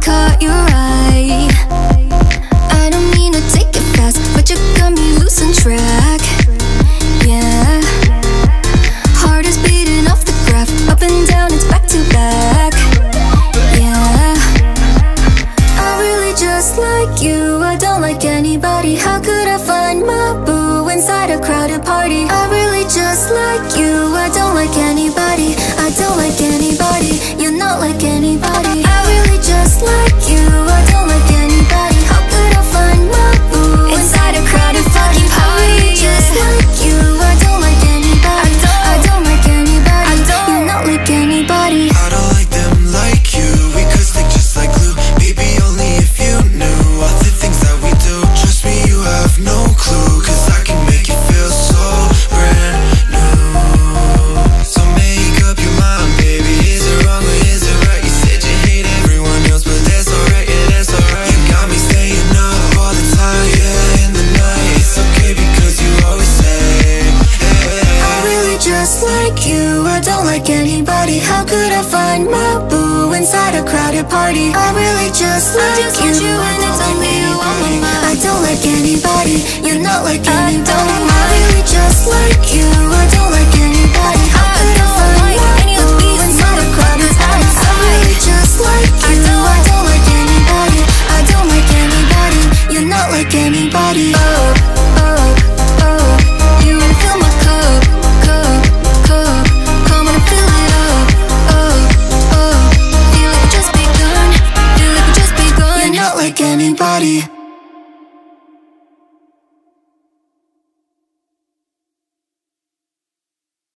caught your eye. I don't mean to take it fast But you got me losing track. Yeah. Heart is beating off the graph Up and down, it's back to back. Yeah. I really just like you. I don't like anybody. How could I find my boo Inside a crowded party? I really just like you. I don't like anybody. I don't like anybody. You're not like anybody. like you, I don't like anybody. How could I find my boo inside a crowded party? I really just like just you, you I don't like anybody I don't like anybody, you're not like anybody. I really just like you, I don't like anybody. How could I find my boo inside a crowded party? I really just like you, I don't like anybody. I don't like anybody, you're not like anybody. Oh. anybody.